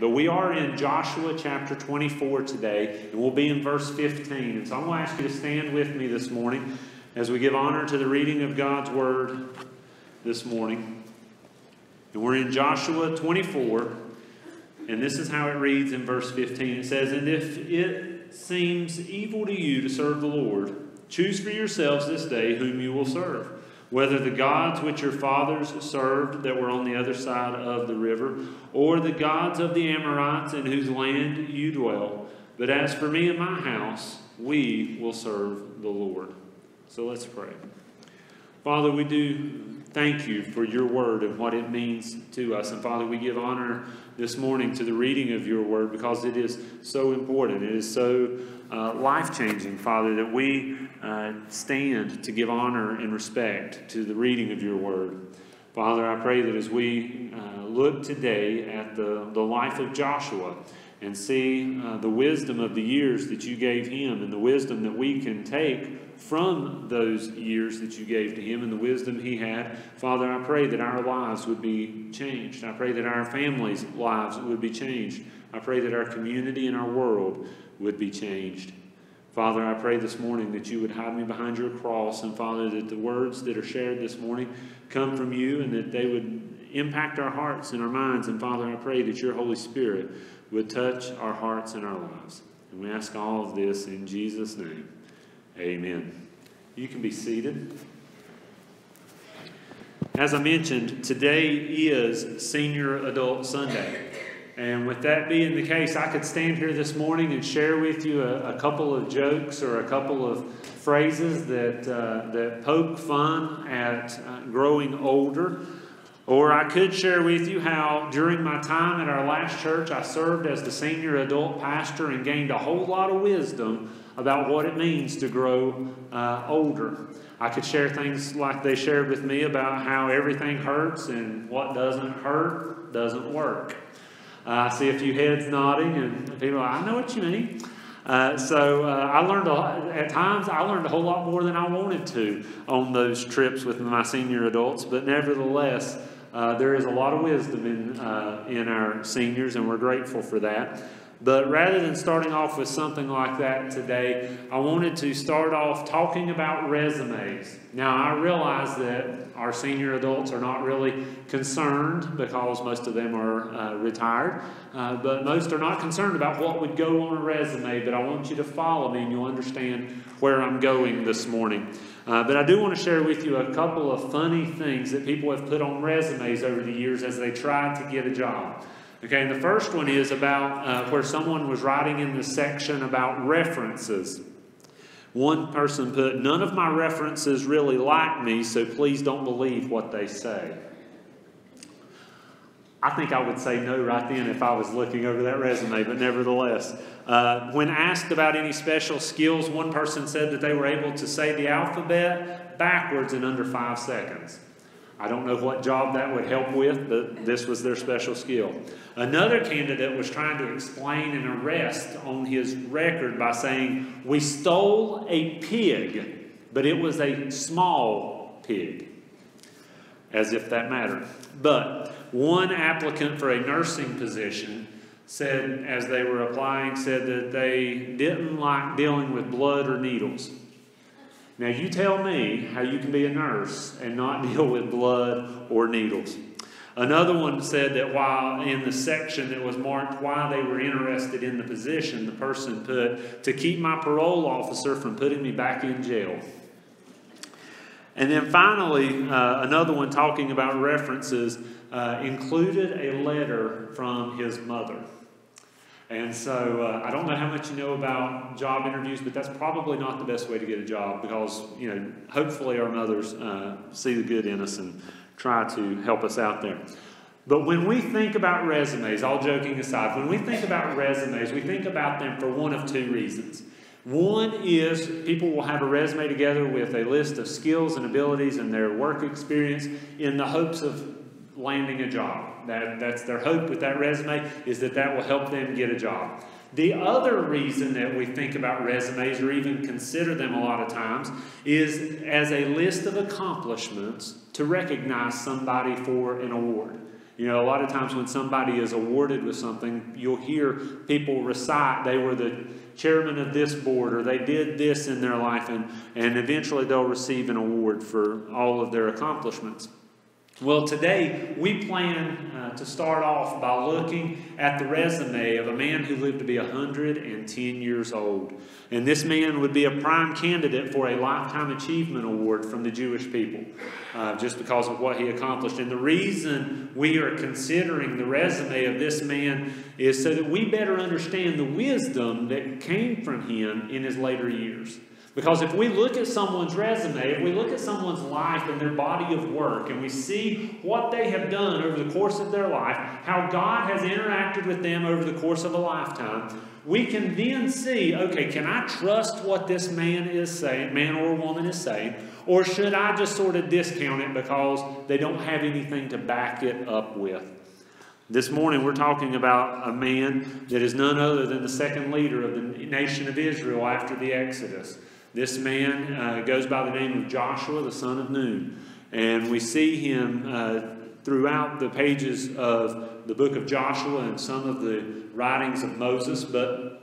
But we are in Joshua chapter 24 today, and we'll be in verse 15. And so I'm going to ask you to stand with me this morning as we give honor to the reading of God's word this morning. And we're in Joshua 24, and this is how it reads in verse 15. It says, And if it seems evil to you to serve the Lord, choose for yourselves this day whom you will serve whether the gods which your fathers served that were on the other side of the river, or the gods of the Amorites in whose land you dwell. But as for me and my house, we will serve the Lord. So let's pray. Father, we do thank you for your word and what it means to us. And Father, we give honor this morning to the reading of your word because it is so important. It is so uh, life changing, Father, that we uh, stand to give honor and respect to the reading of your word. Father, I pray that as we uh, look today at the, the life of Joshua and see uh, the wisdom of the years that you gave him and the wisdom that we can take from those years that you gave to him and the wisdom he had, Father, I pray that our lives would be changed. I pray that our families' lives would be changed. I pray that our community and our world would be changed. Father, I pray this morning that you would hide me behind your cross, and Father, that the words that are shared this morning come from you and that they would impact our hearts and our minds. And Father, I pray that your Holy Spirit would touch our hearts and our lives. And we ask all of this in Jesus' name. Amen. You can be seated. As I mentioned, today is Senior Adult Sunday. And with that being the case, I could stand here this morning and share with you a, a couple of jokes or a couple of phrases that, uh, that poke fun at uh, growing older. Or I could share with you how during my time at our last church, I served as the senior adult pastor and gained a whole lot of wisdom about what it means to grow uh, older. I could share things like they shared with me about how everything hurts and what doesn't hurt doesn't work. I see a few heads nodding, and people, are, I know what you mean. Uh, so uh, I learned a lot, at times I learned a whole lot more than I wanted to on those trips with my senior adults. But nevertheless, uh, there is a lot of wisdom in uh, in our seniors, and we're grateful for that. But rather than starting off with something like that today, I wanted to start off talking about resumes. Now, I realize that our senior adults are not really concerned because most of them are uh, retired, uh, but most are not concerned about what would go on a resume. But I want you to follow me and you'll understand where I'm going this morning. Uh, but I do want to share with you a couple of funny things that people have put on resumes over the years as they try to get a job. Okay, and the first one is about uh, where someone was writing in the section about references. One person put, None of my references really like me, so please don't believe what they say. I think I would say no right then if I was looking over that resume, but nevertheless. Uh, when asked about any special skills, one person said that they were able to say the alphabet backwards in under five seconds. I don't know what job that would help with, but this was their special skill. Another candidate was trying to explain an arrest on his record by saying, We stole a pig, but it was a small pig. As if that mattered. But one applicant for a nursing position said, as they were applying, said that they didn't like dealing with blood or needles. Now, you tell me how you can be a nurse and not deal with blood or needles. Another one said that while in the section that was marked why they were interested in the position, the person put, to keep my parole officer from putting me back in jail. And then finally, uh, another one talking about references uh, included a letter from his mother. And so uh, I don't know how much you know about job interviews, but that's probably not the best way to get a job because, you know, hopefully our mothers uh, see the good in us and try to help us out there. But when we think about resumes, all joking aside, when we think about resumes, we think about them for one of two reasons. One is people will have a resume together with a list of skills and abilities and their work experience in the hopes of landing a job. That, that's their hope with that resume is that that will help them get a job. The other reason that we think about resumes or even consider them a lot of times is as a list of accomplishments to recognize somebody for an award. You know, a lot of times when somebody is awarded with something, you'll hear people recite they were the chairman of this board or they did this in their life, and, and eventually they'll receive an award for all of their accomplishments. Well, today we plan uh, to start off by looking at the resume of a man who lived to be 110 years old. And this man would be a prime candidate for a Lifetime Achievement Award from the Jewish people, uh, just because of what he accomplished. And the reason we are considering the resume of this man is so that we better understand the wisdom that came from him in his later years. Because if we look at someone's resume, if we look at someone's life and their body of work, and we see what they have done over the course of their life, how God has interacted with them over the course of a lifetime, we can then see okay, can I trust what this man is saying, man or woman is saying, or should I just sort of discount it because they don't have anything to back it up with? This morning, we're talking about a man that is none other than the second leader of the nation of Israel after the Exodus. This man uh, goes by the name of Joshua, the son of Nun. And we see him uh, throughout the pages of the book of Joshua and some of the writings of Moses. But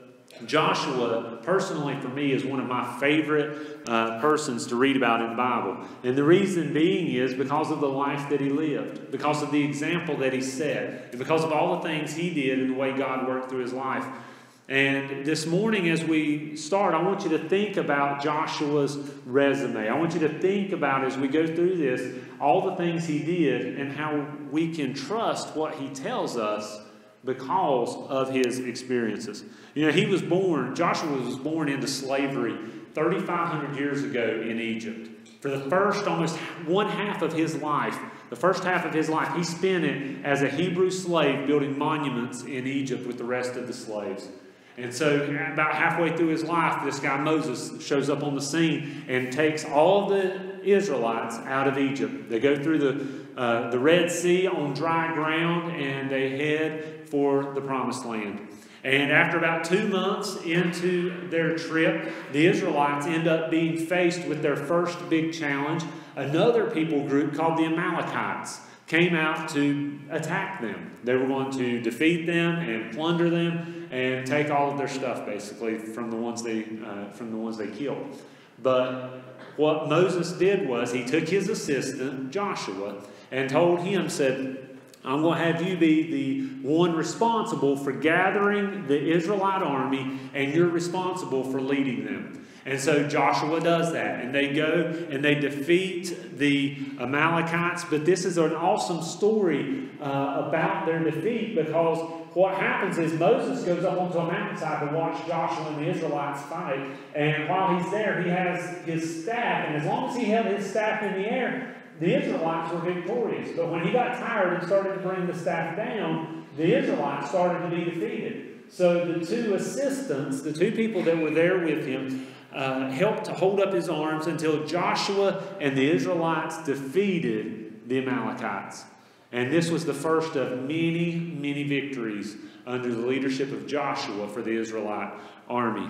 Joshua, personally for me, is one of my favorite uh, persons to read about in the Bible. And the reason being is because of the life that he lived, because of the example that he set, and because of all the things he did and the way God worked through his life. And this morning, as we start, I want you to think about Joshua's resume. I want you to think about, as we go through this, all the things he did and how we can trust what he tells us because of his experiences. You know, he was born, Joshua was born into slavery 3,500 years ago in Egypt. For the first almost one half of his life, the first half of his life, he spent it as a Hebrew slave building monuments in Egypt with the rest of the slaves. And so, about halfway through his life, this guy Moses shows up on the scene and takes all the Israelites out of Egypt. They go through the, uh, the Red Sea on dry ground and they head for the Promised Land. And after about two months into their trip, the Israelites end up being faced with their first big challenge. Another people group called the Amalekites came out to attack them. They were going to defeat them and plunder them and take all of their stuff basically from the ones they uh, from the ones they killed. But what Moses did was he took his assistant Joshua and told him said I'm going to have you be the one responsible for gathering the Israelite army, and you're responsible for leading them. And so Joshua does that, and they go and they defeat the Amalekites. But this is an awesome story uh, about their defeat because what happens is Moses goes up onto a mountainside to watch Joshua and the Israelites fight. And while he's there, he has his staff, and as long as he held his staff in the air, the Israelites were victorious. But when he got tired and started to bring the staff down, the Israelites started to be defeated. So the two assistants, the two people that were there with him, uh, helped to hold up his arms until Joshua and the Israelites defeated the Amalekites. And this was the first of many, many victories under the leadership of Joshua for the Israelite army.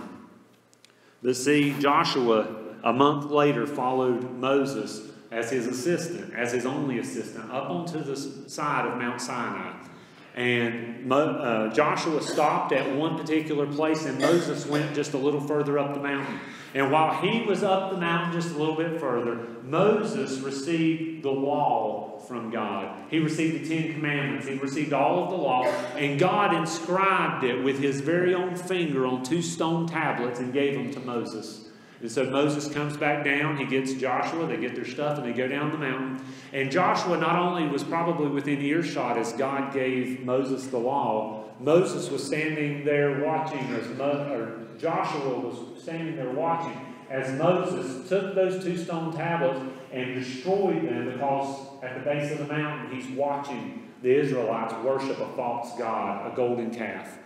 But see, Joshua, a month later, followed Moses as his assistant, as his only assistant, up onto the side of Mount Sinai. And uh, Joshua stopped at one particular place, and Moses went just a little further up the mountain. And while he was up the mountain just a little bit further, Moses received the law from God. He received the Ten Commandments. He received all of the law, and God inscribed it with his very own finger on two stone tablets and gave them to Moses. And so Moses comes back down, he gets Joshua, they get their stuff, and they go down the mountain. And Joshua not only was probably within earshot as God gave Moses the law, Moses was standing there watching, or Joshua was standing there watching as Moses took those two stone tablets and destroyed them because at the base of the mountain he's watching the Israelites worship a false god, a golden calf.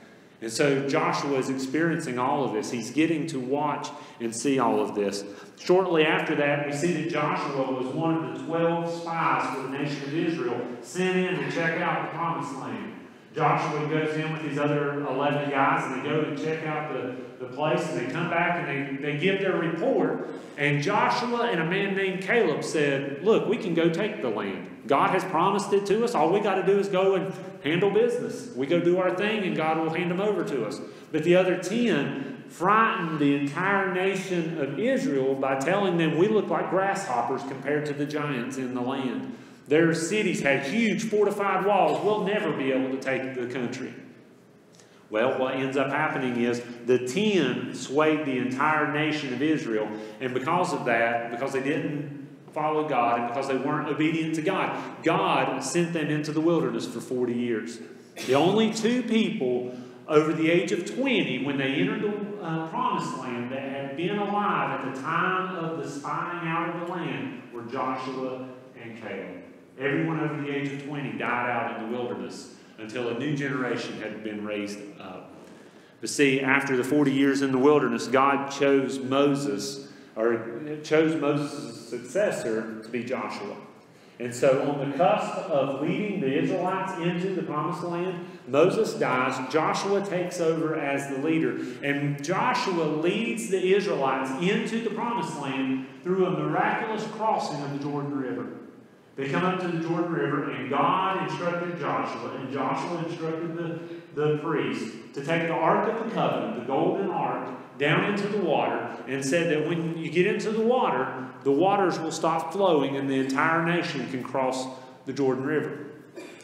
And so Joshua is experiencing all of this. He's getting to watch and see all of this. Shortly after that, we see that Joshua was one of the 12 spies for the nation of Israel sent in to check out the promised land. Joshua goes in with these other 11 guys and they go to check out the, the place and they come back and they, they give their report. And Joshua and a man named Caleb said, Look, we can go take the land. God has promised it to us. All we got to do is go and handle business. We go do our thing, and God will hand them over to us. But the other 10 frightened the entire nation of Israel by telling them we look like grasshoppers compared to the giants in the land. Their cities had huge fortified walls. We'll never be able to take the country. Well, what ends up happening is the ten swayed the entire nation of Israel, and because of that, because they didn't follow God and because they weren't obedient to God, God sent them into the wilderness for 40 years. The only two people over the age of 20, when they entered the uh, promised land, that had been alive at the time of the spying out of the land were Joshua and Caleb. Everyone over the age of 20 died out in the wilderness until a new generation had been raised up. But see, after the 40 years in the wilderness, God chose Moses, or chose Moses' successor to be Joshua. And so, on the cusp of leading the Israelites into the promised land, Moses dies. Joshua takes over as the leader. And Joshua leads the Israelites into the promised land through a miraculous crossing of the Jordan River. They come up to the Jordan River, and God instructed Joshua, and Joshua instructed the, the priest to take the Ark of the Covenant, the golden ark, down into the water, and said that when you get into the water, the waters will stop flowing, and the entire nation can cross the Jordan River.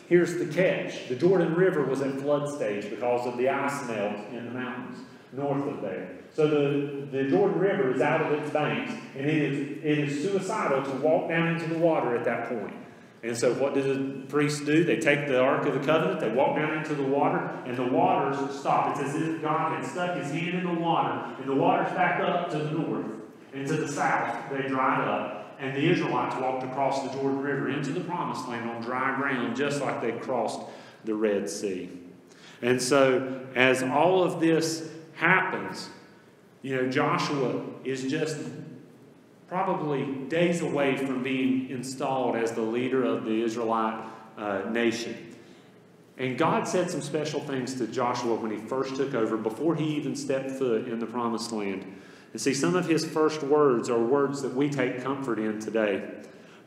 Here's the catch the Jordan River was at flood stage because of the ice melt in the mountains north of there. So the, the Jordan River is out of its banks, and it is, it is suicidal to walk down into the water at that point. And so what do the priests do? They take the Ark of the Covenant, they walk down into the water, and the waters stop. It's as if God had stuck his hand in the water, and the waters back up to the north. And to the south, they dried up. And the Israelites walked across the Jordan River into the promised land on dry ground, just like they crossed the Red Sea. And so, as all of this happens, you know, Joshua is just probably days away from being installed as the leader of the Israelite uh, nation. And God said some special things to Joshua when he first took over, before he even stepped foot in the promised land. And see, some of his first words are words that we take comfort in today.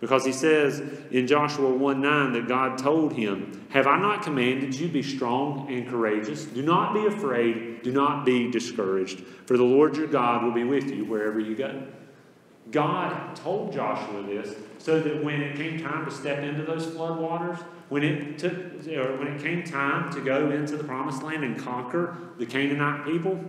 Because he says in Joshua 1 9 that God told him, Have I not commanded you be strong and courageous? Do not be afraid, do not be discouraged, for the Lord your God will be with you wherever you go. God told Joshua this so that when it came time to step into those flood waters, when it took or when it came time to go into the promised land and conquer the Canaanite people,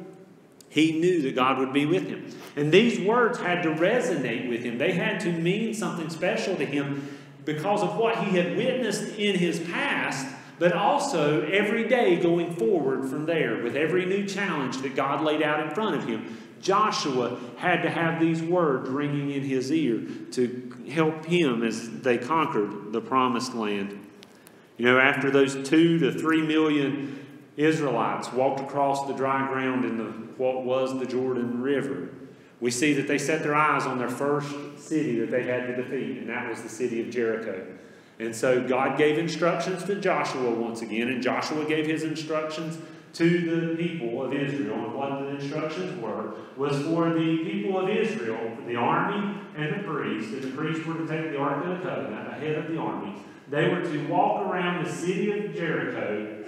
he knew that God would be with him. And these words had to resonate with him. They had to mean something special to him because of what he had witnessed in his past, but also every day going forward from there with every new challenge that God laid out in front of him. Joshua had to have these words ringing in his ear to help him as they conquered the promised land. You know, after those two to three million Israelites walked across the dry ground in the, what was the Jordan River, we see that they set their eyes on their first city that they had to defeat, and that was the city of Jericho. And so God gave instructions to Joshua once again, and Joshua gave his instructions to the people of Israel. And what the instructions were was for the people of Israel, the army and the priests, and the priests were to take the Ark of the Covenant ahead of the army. They were to walk around the city of Jericho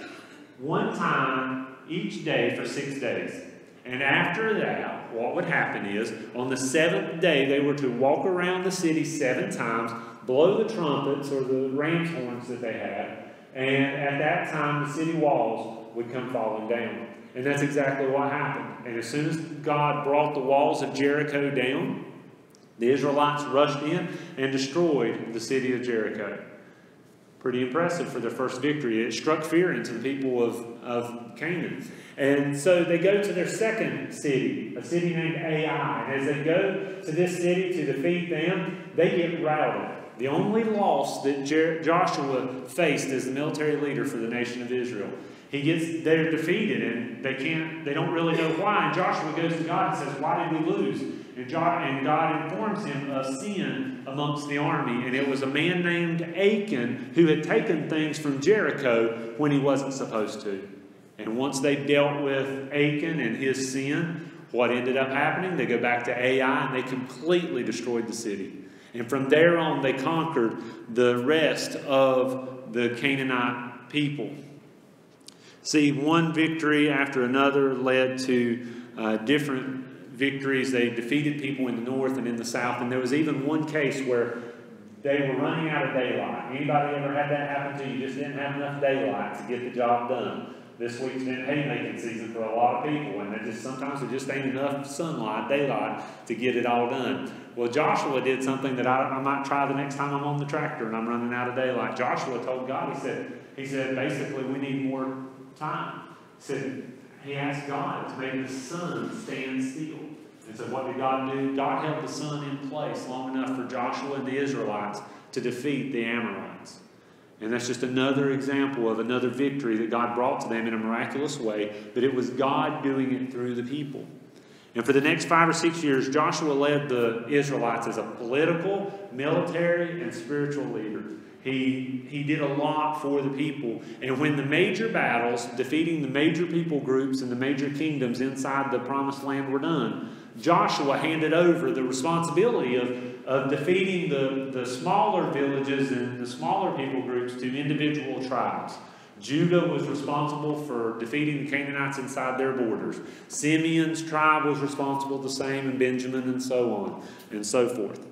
one time each day for six days. And after that, what would happen is on the seventh day, they were to walk around the city seven times, blow the trumpets or the ram's horns that they had, and at that time, the city walls would come falling down. And that's exactly what happened. And as soon as God brought the walls of Jericho down, the Israelites rushed in and destroyed the city of Jericho. Pretty impressive for their first victory. It struck fear into the people of, of Canaan. And so they go to their second city, a city named Ai. And as they go to this city to defeat them, they get routed. The only loss that Jer- Joshua faced as the military leader for the nation of Israel. He gets they're defeated and they can't they don't really know why. And Joshua goes to God and says, Why did we lose? And, God informs him of sin amongst the army. And it was a man named Achan who had taken things from Jericho when he wasn't supposed to. And once they dealt with Achan and his sin, what ended up happening? They go back to Ai and they completely destroyed the city. And from there on, they conquered the rest of the Canaanite people. See, one victory after another led to uh, different victories. They defeated people in the north and in the south. And there was even one case where they were running out of daylight. Anybody ever had that happen to you? Just didn't have enough daylight to get the job done. This week's been haymaking season for a lot of people, and there just sometimes there just ain't enough sunlight, daylight, to get it all done. Well, Joshua did something that I, I might try the next time I'm on the tractor and I'm running out of daylight. Joshua told God, he said, he said, basically, we need more time. He said, he asked God to make the sun stand still. And so what did God do? God held the sun in place long enough for Joshua and the Israelites to defeat the Amorites. And that's just another example of another victory that God brought to them in a miraculous way, but it was God doing it through the people. And for the next five or six years, Joshua led the Israelites as a political, military, and spiritual leader. He, he did a lot for the people. And when the major battles, defeating the major people groups and the major kingdoms inside the promised land were done, Joshua handed over the responsibility of, of defeating the, the smaller villages and the smaller people groups to individual tribes. Judah was responsible for defeating the Canaanites inside their borders. Simeon's tribe was responsible the same, and Benjamin, and so on and so forth.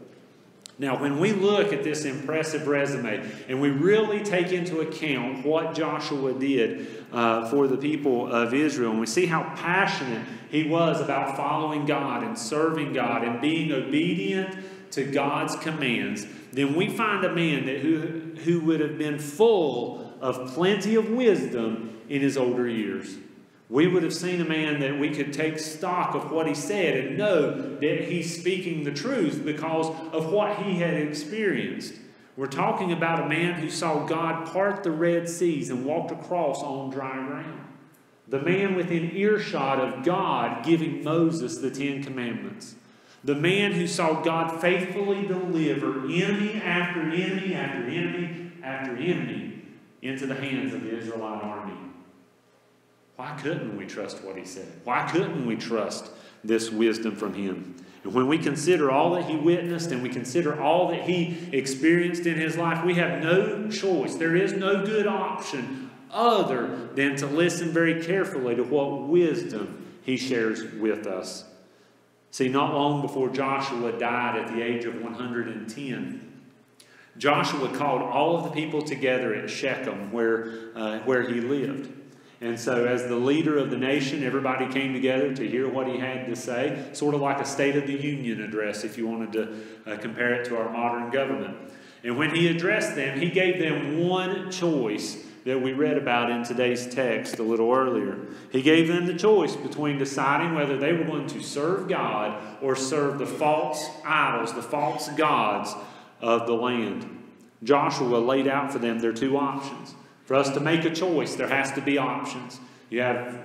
Now, when we look at this impressive resume and we really take into account what Joshua did uh, for the people of Israel, and we see how passionate he was about following God and serving God and being obedient to God's commands, then we find a man that who, who would have been full of plenty of wisdom in his older years we would have seen a man that we could take stock of what he said and know that he's speaking the truth because of what he had experienced. We're talking about a man who saw God part the Red Seas and walked across on dry ground. The man within earshot of God giving Moses the Ten Commandments. The man who saw God faithfully deliver enemy after enemy after enemy after enemy into the hands of the Israelite army. Why couldn't we trust what he said? Why couldn't we trust this wisdom from him? And when we consider all that he witnessed and we consider all that he experienced in his life, we have no choice. There is no good option other than to listen very carefully to what wisdom he shares with us. See, not long before Joshua died at the age of 110, Joshua called all of the people together at Shechem, where, uh, where he lived. And so, as the leader of the nation, everybody came together to hear what he had to say, sort of like a State of the Union address, if you wanted to uh, compare it to our modern government. And when he addressed them, he gave them one choice that we read about in today's text a little earlier. He gave them the choice between deciding whether they were going to serve God or serve the false idols, the false gods of the land. Joshua laid out for them their two options. For us to make a choice, there has to be options. You have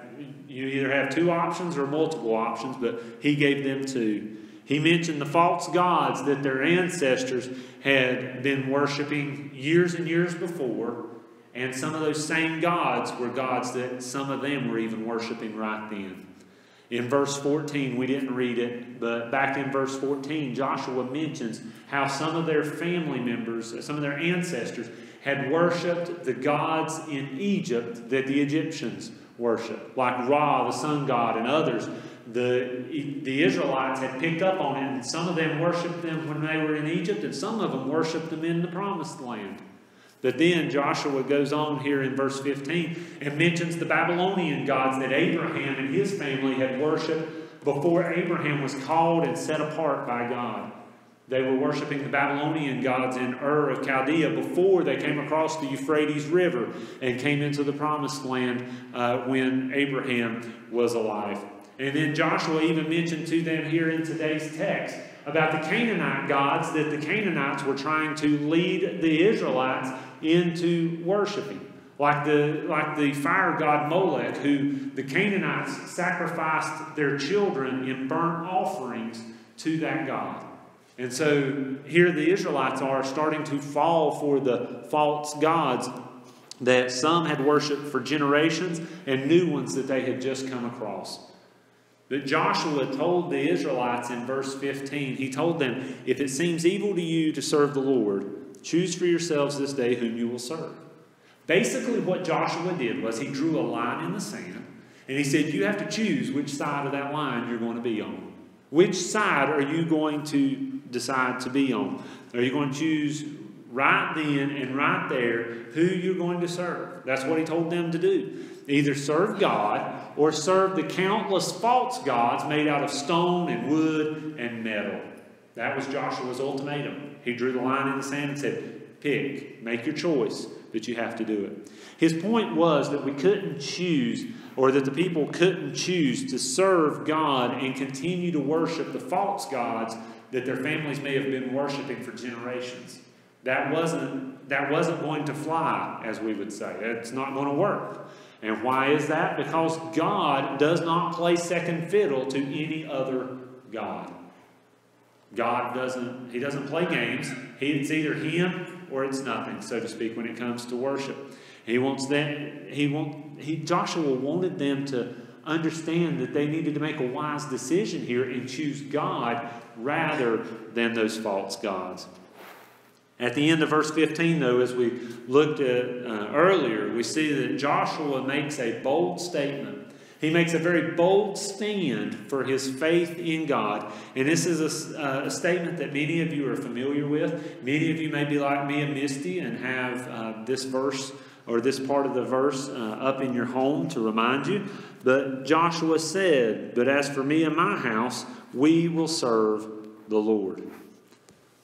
you either have two options or multiple options, but he gave them two. He mentioned the false gods that their ancestors had been worshiping years and years before, and some of those same gods were gods that some of them were even worshiping right then. In verse 14, we didn't read it, but back in verse 14, Joshua mentions how some of their family members, some of their ancestors, had worshipped the gods in Egypt that the Egyptians worshiped, like Ra, the sun god, and others. The, the Israelites had picked up on it, and some of them worshipped them when they were in Egypt, and some of them worshipped them in the promised land. But then Joshua goes on here in verse 15 and mentions the Babylonian gods that Abraham and his family had worshipped before Abraham was called and set apart by God. They were worshiping the Babylonian gods in Ur of Chaldea before they came across the Euphrates River and came into the promised land uh, when Abraham was alive. And then Joshua even mentioned to them here in today's text about the Canaanite gods that the Canaanites were trying to lead the Israelites into worshiping. Like the, like the fire god Molech, who the Canaanites sacrificed their children in burnt offerings to that god. And so here the Israelites are starting to fall for the false gods that some had worshiped for generations and new ones that they had just come across. But Joshua told the Israelites in verse 15, he told them, If it seems evil to you to serve the Lord, choose for yourselves this day whom you will serve. Basically, what Joshua did was he drew a line in the sand, and he said, You have to choose which side of that line you're going to be on. Which side are you going to decide to be on? Are you going to choose right then and right there who you're going to serve? That's what he told them to do. Either serve God or serve the countless false gods made out of stone and wood and metal. That was Joshua's ultimatum. He drew the line in the sand and said, Pick, make your choice, but you have to do it. His point was that we couldn't choose, or that the people couldn't choose to serve God and continue to worship the false gods that their families may have been worshiping for generations. That wasn't, that wasn't going to fly, as we would say. It's not going to work. And why is that? Because God does not play second fiddle to any other God. God doesn't, He doesn't play games. He, it's either Him or it's nothing, so to speak, when it comes to worship. He wants them, he want, he, Joshua wanted them to understand that they needed to make a wise decision here and choose God rather than those false gods. At the end of verse 15, though, as we looked at uh, earlier, we see that Joshua makes a bold statement. He makes a very bold stand for his faith in God. And this is a, uh, a statement that many of you are familiar with. Many of you may be like me and Misty and have uh, this verse or this part of the verse uh, up in your home to remind you. But Joshua said, But as for me and my house, we will serve the Lord.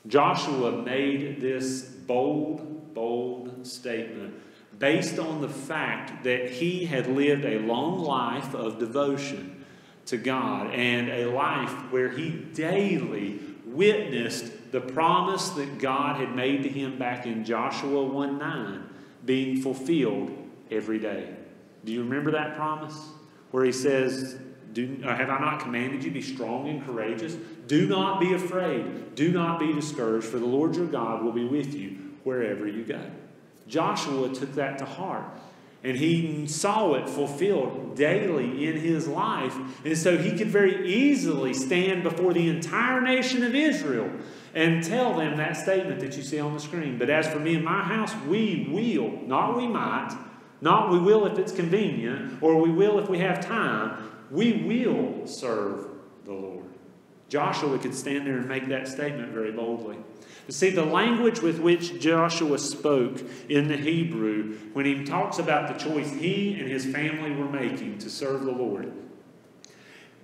Joshua made this bold, bold statement based on the fact that he had lived a long life of devotion to God and a life where he daily witnessed the promise that God had made to him back in Joshua 1 9 being fulfilled every day. Do you remember that promise? Where he says, uh, Have I not commanded you, be strong and courageous? Do not be afraid. Do not be discouraged, for the Lord your God will be with you wherever you go. Joshua took that to heart. And he saw it fulfilled daily in his life. And so he could very easily stand before the entire nation of Israel and tell them that statement that you see on the screen. But as for me and my house, we will, not we might, not we will if it's convenient, or we will if we have time, we will serve the Lord. Joshua could stand there and make that statement very boldly. You see, the language with which Joshua spoke in the Hebrew, when he talks about the choice he and his family were making to serve the Lord,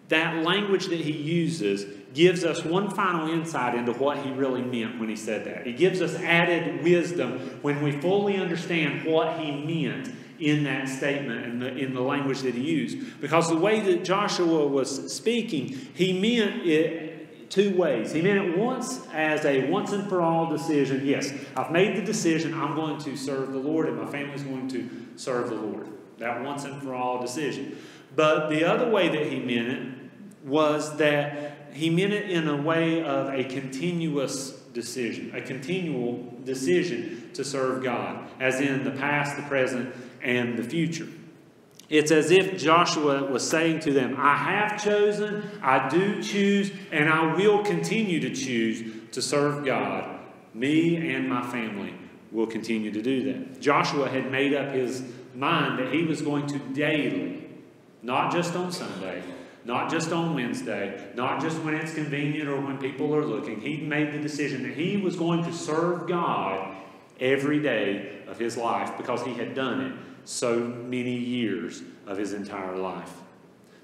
that language that he uses gives us one final insight into what he really meant when he said that. It gives us added wisdom when we fully understand what he meant in that statement and in, in the language that he used. Because the way that Joshua was speaking, he meant it two ways. He meant it once as a once and for all decision. Yes, I've made the decision, I'm going to serve the Lord, and my family's going to serve the Lord. That once and for all decision. But the other way that he meant it was that he meant it in a way of a continuous decision, a continual decision to serve God, as in the past, the present, and the future. It's as if Joshua was saying to them, I have chosen, I do choose, and I will continue to choose to serve God. Me and my family will continue to do that. Joshua had made up his mind that he was going to daily, not just on Sunday, not just on Wednesday, not just when it's convenient or when people are looking. He made the decision that he was going to serve God every day of his life because he had done it so many years of his entire life.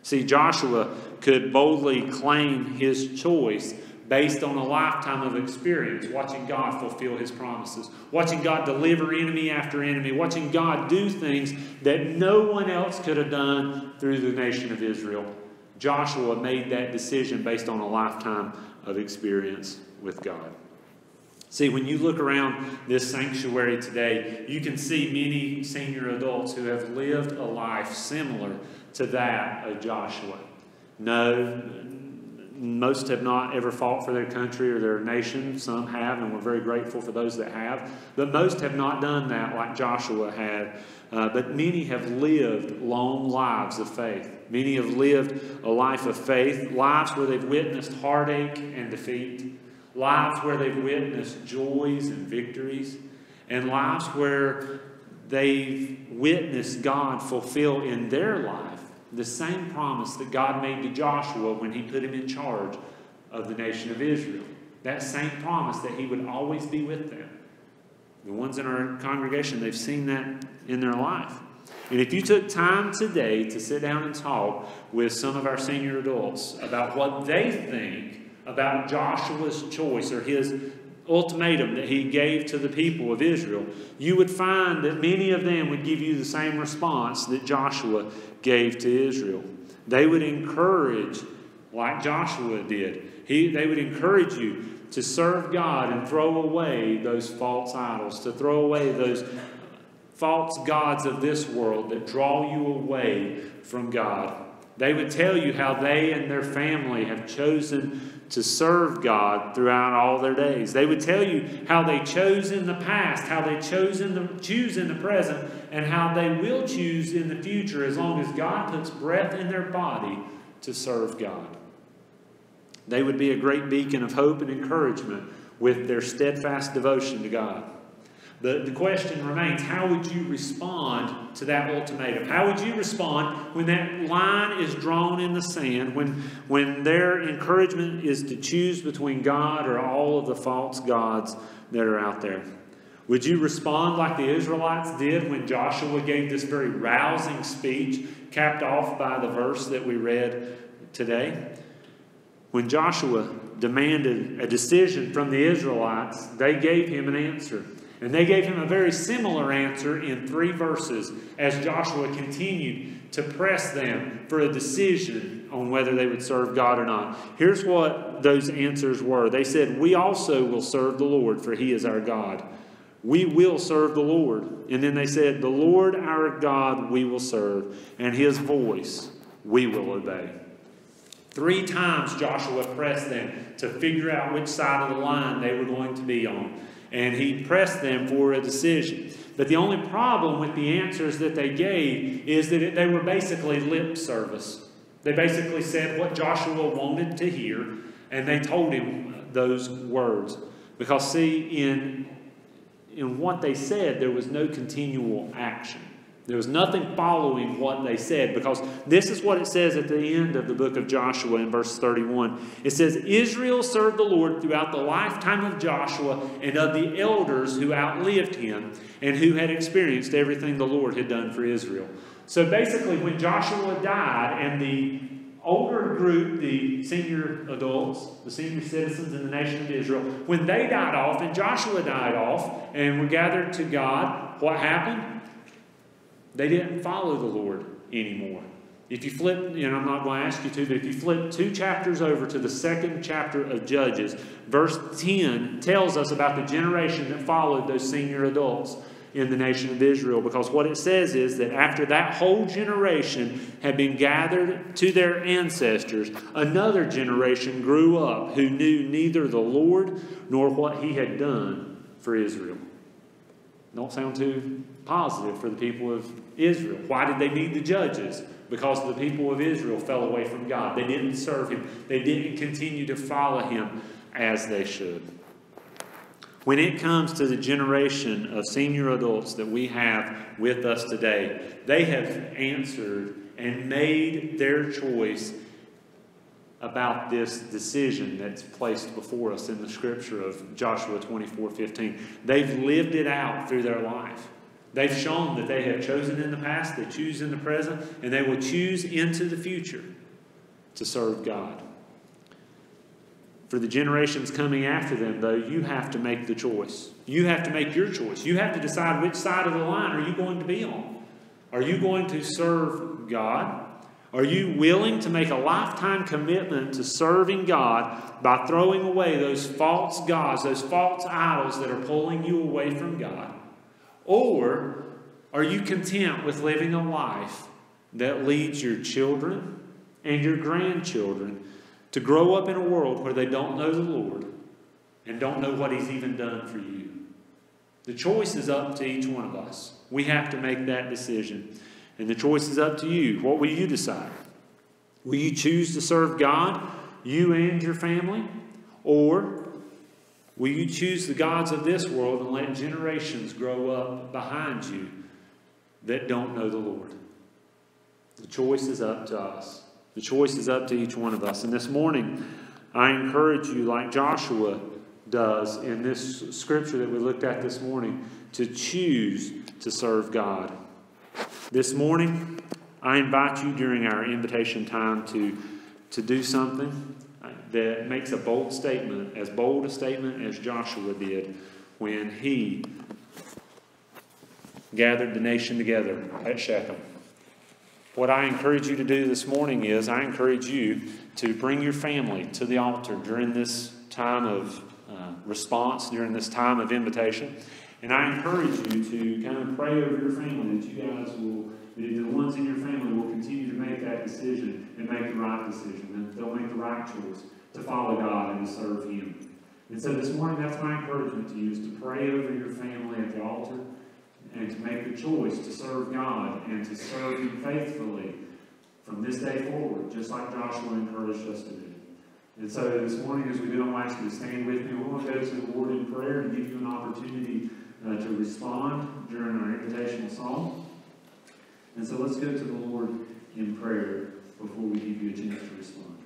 See, Joshua could boldly claim his choice based on a lifetime of experience, watching God fulfill his promises, watching God deliver enemy after enemy, watching God do things that no one else could have done through the nation of Israel. Joshua made that decision based on a lifetime of experience with God. See, when you look around this sanctuary today, you can see many senior adults who have lived a life similar to that of Joshua. No, Most have not ever fought for their country or their nation. Some have, and we're very grateful for those that have. But most have not done that like Joshua had. Uh, but many have lived long lives of faith. Many have lived a life of faith, lives where they've witnessed heartache and defeat, lives where they've witnessed joys and victories, and lives where they've witnessed God fulfill in their life the same promise that God made to Joshua when he put him in charge of the nation of Israel. That same promise that he would always be with them. The ones in our congregation, they've seen that in their life. And if you took time today to sit down and talk with some of our senior adults about what they think about Joshua's choice or his ultimatum that he gave to the people of Israel, you would find that many of them would give you the same response that Joshua gave to Israel. They would encourage, like Joshua did, he, they would encourage you to serve God and throw away those false idols, to throw away those false gods of this world that draw you away from God. They would tell you how they and their family have chosen to serve God throughout all their days. They would tell you how they chose in the past, how they chose in the, choose in the present, and how they will choose in the future as long as God puts breath in their body to serve God. They would be a great beacon of hope and encouragement with their steadfast devotion to God. The, the question remains how would you respond to that ultimatum? How would you respond when that line is drawn in the sand, when, when their encouragement is to choose between God or all of the false gods that are out there? Would you respond like the Israelites did when Joshua gave this very rousing speech, capped off by the verse that we read today? When Joshua demanded a decision from the Israelites, they gave him an answer. And they gave him a very similar answer in three verses as Joshua continued to press them for a decision on whether they would serve God or not. Here's what those answers were They said, We also will serve the Lord, for he is our God. We will serve the Lord. And then they said, The Lord our God we will serve, and his voice we will obey. Three times Joshua pressed them to figure out which side of the line they were going to be on and he pressed them for a decision. But the only problem with the answers that they gave is that it, they were basically lip service. They basically said what Joshua wanted to hear, and they told him those words. Because, see, in, in what they said, there was no continual action. There was nothing following what they said because this is what it says at the end of the book of Joshua in verse 31. It says, Israel served the Lord throughout the lifetime of Joshua and of the elders who outlived him and who had experienced everything the Lord had done for Israel. So basically, when Joshua died and the older group, the senior adults, the senior citizens in the nation of Israel, when they died off and Joshua died off and were gathered to God, what happened? They didn't follow the Lord anymore. If you flip, know, I'm not going to ask you to, but if you flip two chapters over to the second chapter of Judges, verse 10 tells us about the generation that followed those senior adults in the nation of Israel. Because what it says is that after that whole generation had been gathered to their ancestors, another generation grew up who knew neither the Lord nor what he had done for Israel. Don't sound too positive for the people of Israel. Why did they need the judges? Because the people of Israel fell away from God. They didn't serve Him, they didn't continue to follow Him as they should. When it comes to the generation of senior adults that we have with us today, they have answered and made their choice about this decision that's placed before us in the scripture of Joshua 24 15. They've lived it out through their life. They've shown that they have chosen in the past, they choose in the present, and they will choose into the future to serve God. For the generations coming after them, though, you have to make the choice. You have to make your choice. You have to decide which side of the line are you going to be on. Are you going to serve God are you willing to make a lifetime commitment to serving God by throwing away those false gods, those false idols that are pulling you away from God? Or are you content with living a life that leads your children and your grandchildren to grow up in a world where they don't know the Lord and don't know what He's even done for you. The choice is up to each one of us. We have to make that decision. And the choice is up to you. What will you decide? Will you choose to serve God, you and your family? Or will you choose the gods of this world and let generations grow up behind you that don't know the Lord? The choice is up to us. The choice is up to each one of us. And this morning, I encourage you, like Joshua does in this scripture that we looked at this morning, to choose to serve God. This morning, I invite you during our invitation time to, to do something that makes a bold statement, as bold a statement as Joshua did when he gathered the nation together at Shechem. What I encourage you to do this morning is I encourage you to bring your family to the altar during this time of uh, response, during this time of invitation. And I encourage you to kind of pray over your family that you guys will, the, the ones in your family will continue to make that decision and make the right decision. And they'll make the right choice to follow God and to serve Him. And so this morning, that's my encouragement to you is to pray over your family at the altar and to make the choice to serve God and to serve Him faithfully from this day forward, just like Joshua encouraged us to do. And so this morning, as we do, I'm asking you to stand with me. We're going to go to the Lord in prayer and give you an opportunity uh, to respond during our invitational song. And so let's go to the Lord in prayer before we give you a chance to respond.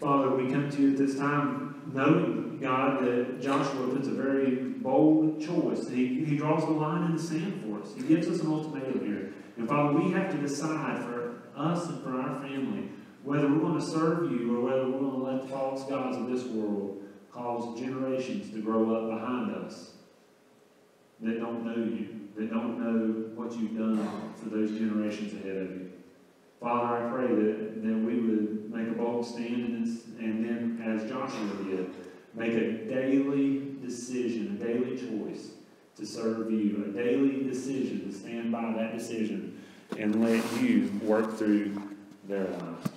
Father, we come to you at this time knowing, God, that Joshua puts a very bold choice. He, he draws the line in the sand for us. He gives us an ultimatum here. And Father, we have to decide for us and for our family whether we're going to serve you or whether we're going to let the false gods of this world cause generations to grow up behind us that don't know you, that don't know what you've done for those generations ahead of you. Father, I pray that, that we would make a bold stand and, then, as Joshua did, make a daily decision, a daily choice to serve you, a daily decision to stand by that decision and let you work through their lives.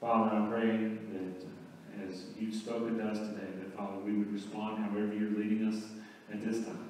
Father, I pray that uh, as you've spoken to us today, that Father, we would respond however you're leading us at this time.